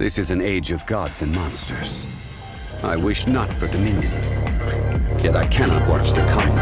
This is an age of gods and monsters. I wish not for dominion. Yet I cannot watch the coming